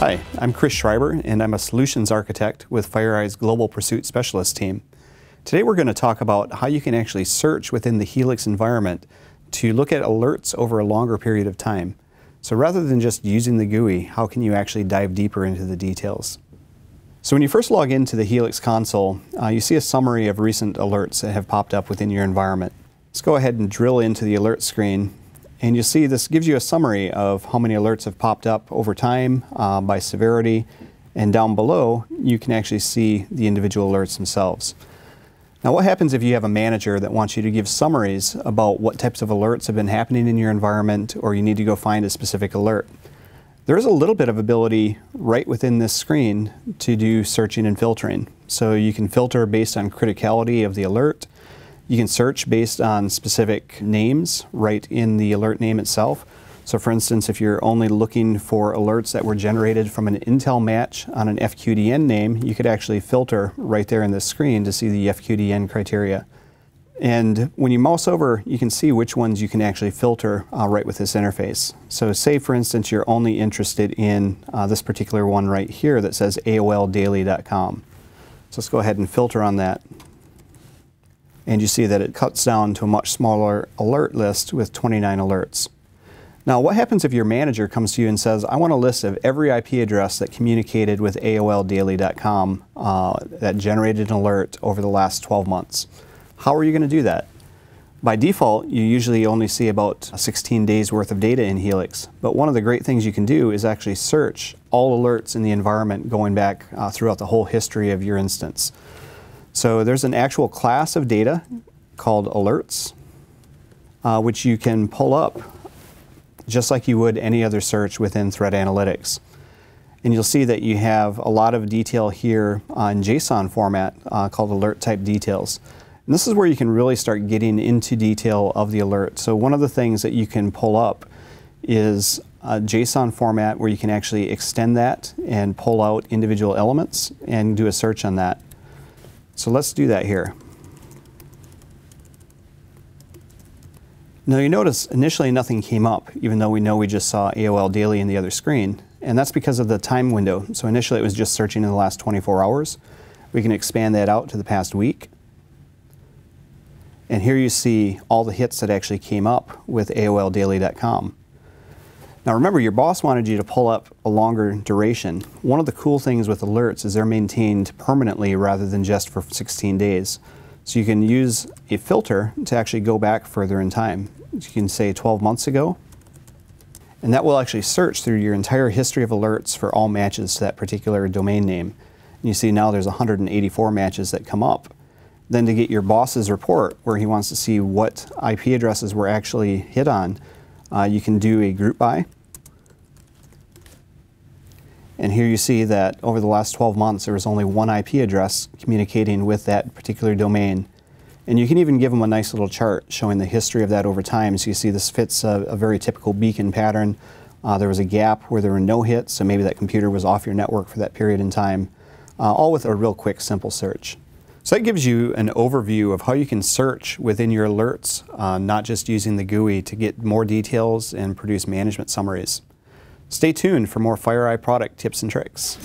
Hi, I'm Chris Schreiber, and I'm a solutions architect with FireEye's Global Pursuit Specialist team. Today we're going to talk about how you can actually search within the Helix environment to look at alerts over a longer period of time. So rather than just using the GUI, how can you actually dive deeper into the details? So when you first log into the Helix console, uh, you see a summary of recent alerts that have popped up within your environment. Let's go ahead and drill into the alert screen and you see this gives you a summary of how many alerts have popped up over time uh, by severity. And down below, you can actually see the individual alerts themselves. Now, what happens if you have a manager that wants you to give summaries about what types of alerts have been happening in your environment, or you need to go find a specific alert? There is a little bit of ability right within this screen to do searching and filtering. So you can filter based on criticality of the alert. You can search based on specific names right in the alert name itself. So for instance, if you're only looking for alerts that were generated from an Intel match on an FQDN name, you could actually filter right there in the screen to see the FQDN criteria. And when you mouse over, you can see which ones you can actually filter uh, right with this interface. So say, for instance, you're only interested in uh, this particular one right here that says AOLdaily.com. So let's go ahead and filter on that and you see that it cuts down to a much smaller alert list with 29 alerts. Now, what happens if your manager comes to you and says, I want a list of every IP address that communicated with AOLdaily.com uh, that generated an alert over the last 12 months? How are you going to do that? By default, you usually only see about 16 days worth of data in Helix, but one of the great things you can do is actually search all alerts in the environment going back uh, throughout the whole history of your instance. So there's an actual class of data called alerts, uh, which you can pull up just like you would any other search within Threat Analytics. And you'll see that you have a lot of detail here on JSON format uh, called alert type details. And this is where you can really start getting into detail of the alert. So one of the things that you can pull up is a JSON format where you can actually extend that and pull out individual elements and do a search on that. So let's do that here. Now you notice initially nothing came up, even though we know we just saw AOL Daily in the other screen. And that's because of the time window. So initially it was just searching in the last 24 hours. We can expand that out to the past week. And here you see all the hits that actually came up with AOLdaily.com. Now remember, your boss wanted you to pull up a longer duration. One of the cool things with alerts is they're maintained permanently rather than just for 16 days. So you can use a filter to actually go back further in time. You can say 12 months ago, and that will actually search through your entire history of alerts for all matches to that particular domain name. And you see now there's 184 matches that come up. Then to get your boss's report, where he wants to see what IP addresses were actually hit on, uh, you can do a group by. And here you see that over the last 12 months, there was only one IP address communicating with that particular domain. And you can even give them a nice little chart showing the history of that over time. So you see this fits a, a very typical beacon pattern. Uh, there was a gap where there were no hits, so maybe that computer was off your network for that period in time, uh, all with a real quick, simple search. So that gives you an overview of how you can search within your alerts, uh, not just using the GUI to get more details and produce management summaries. Stay tuned for more FireEye product tips and tricks.